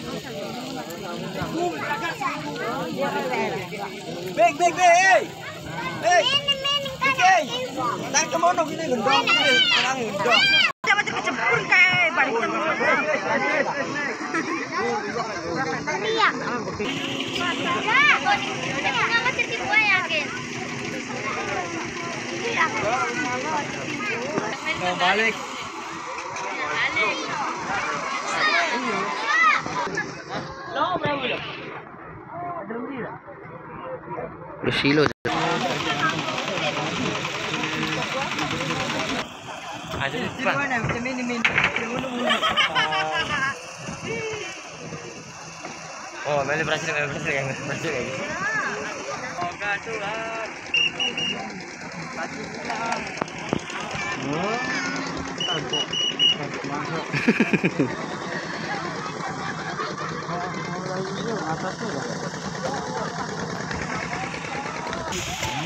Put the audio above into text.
Big, big, big. Big. Okay. Tang kamu nak kita gendong, orang gendong. Macam macam cempur kai, balik cempur. Ria. Dah, kau nama cerita buaya yakin. Balik. Balik. Min. Oh, meli berhasil, meli berhasil, kan? berhasil kayak gitu. Semoga Tuhan. Terus